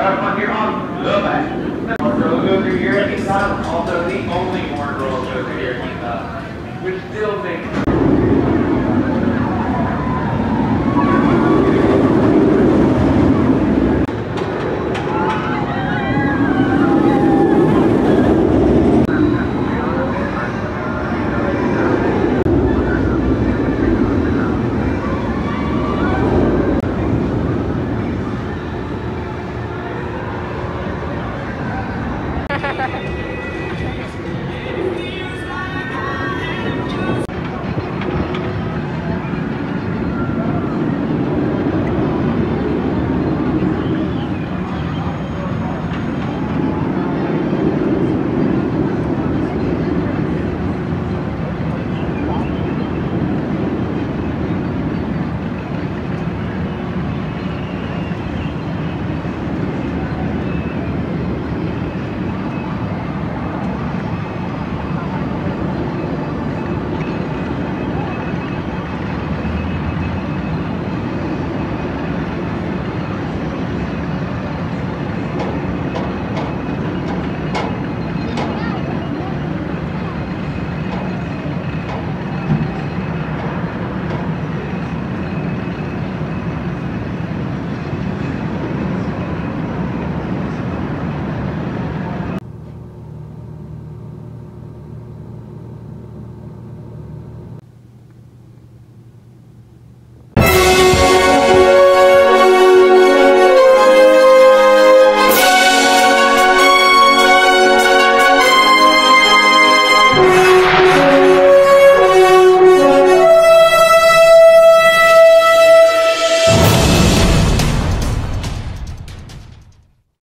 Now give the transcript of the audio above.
on here on the back. Road go through the top. Also, the only one road go through here uh, anytime. Which still makes Ha ha ha.